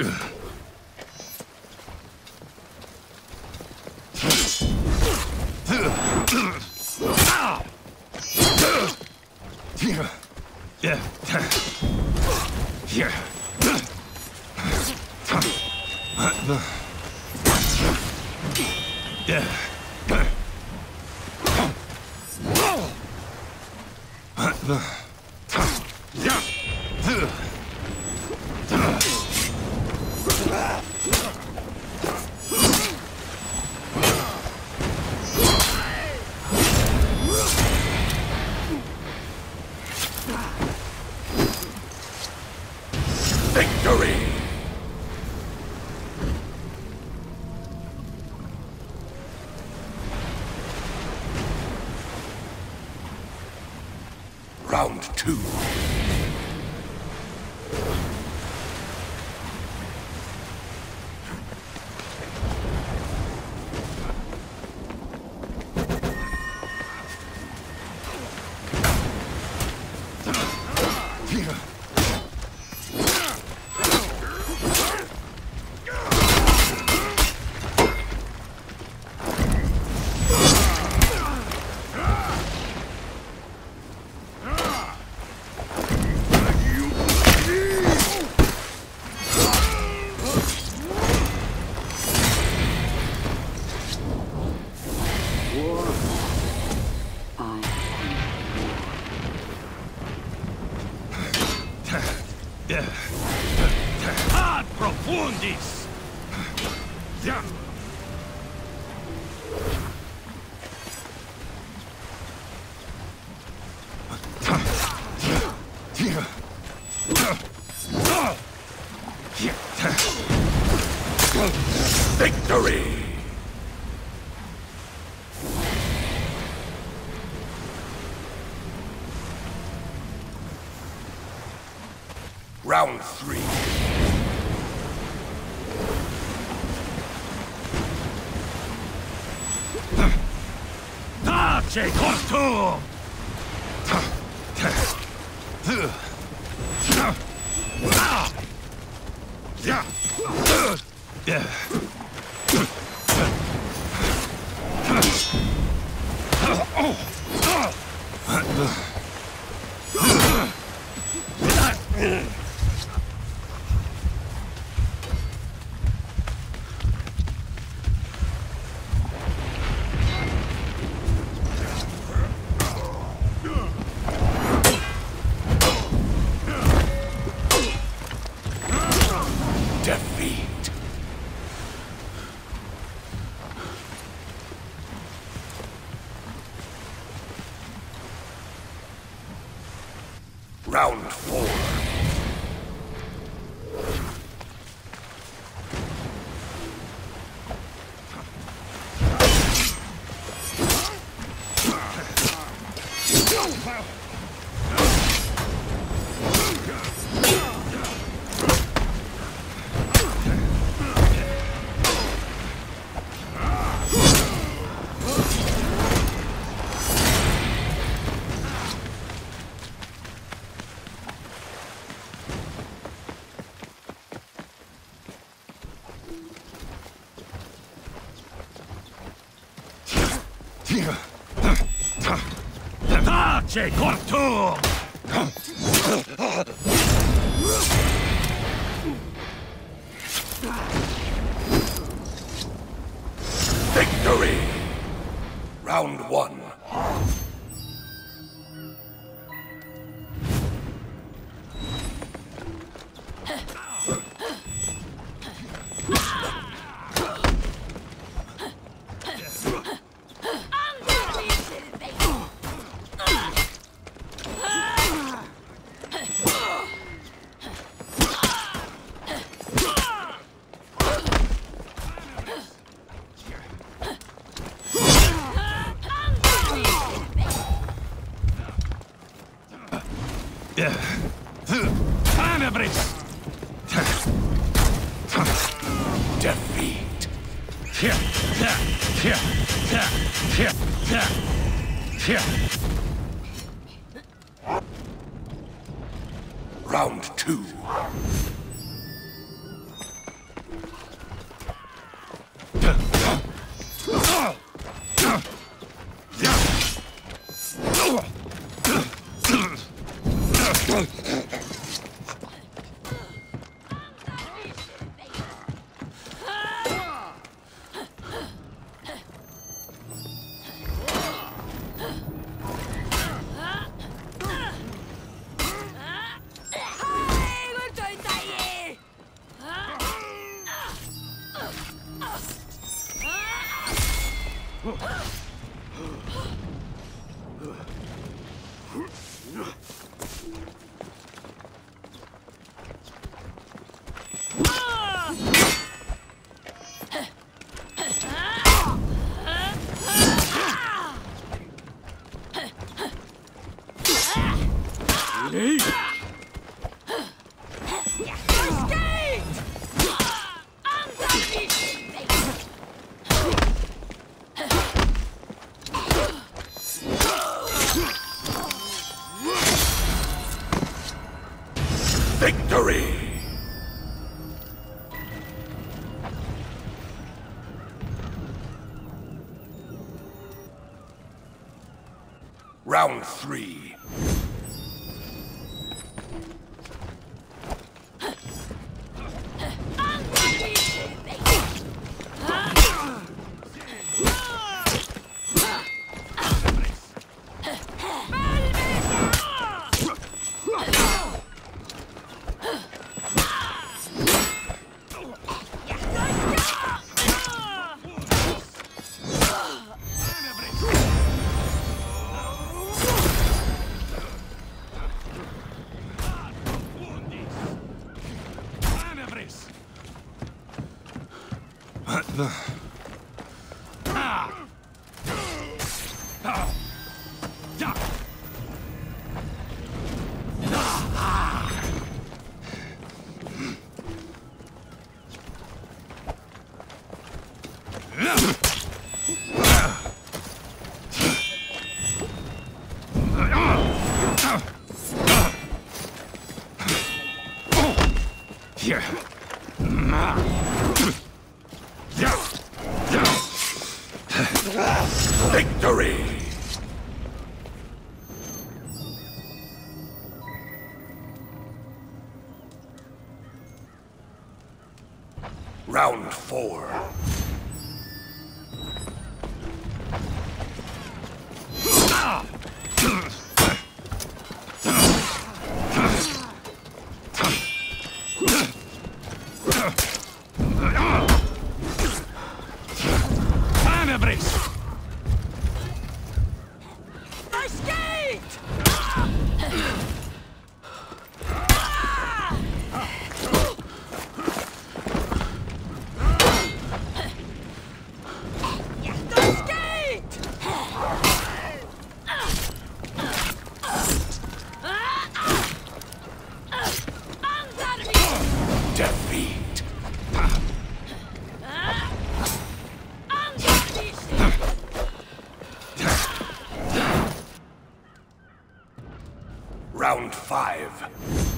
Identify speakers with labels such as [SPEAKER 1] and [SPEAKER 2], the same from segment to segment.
[SPEAKER 1] Yeah.
[SPEAKER 2] Ad profundis!
[SPEAKER 1] Victory! Round three.
[SPEAKER 2] Tace cortum!
[SPEAKER 1] Defeat. Round four.
[SPEAKER 2] Tace cortum!
[SPEAKER 1] Victory! Round one.
[SPEAKER 2] Tenebris!
[SPEAKER 1] Defeat. Round two. Round three.
[SPEAKER 2] Here.
[SPEAKER 1] Round four. Five.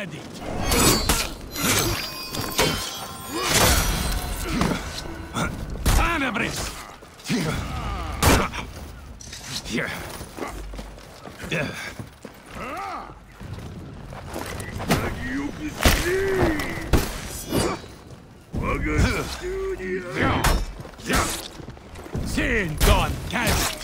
[SPEAKER 2] Ance Here. Yeah. Ja! Sin don cadit!